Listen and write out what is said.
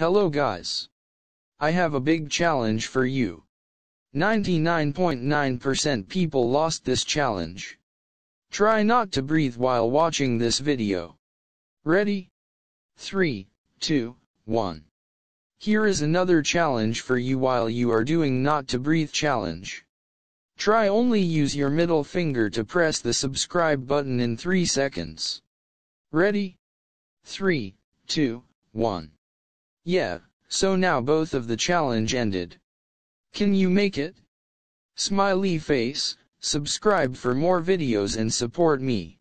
Hello guys. I have a big challenge for you. 99.9% people lost this challenge. Try not to breathe while watching this video. Ready? 3, 2, 1. Here is another challenge for you while you are doing not to breathe challenge. Try only use your middle finger to press the subscribe button in 3 seconds. Ready? 3, 2, 1. Yeah, so now both of the challenge ended. Can you make it? Smiley face, subscribe for more videos and support me.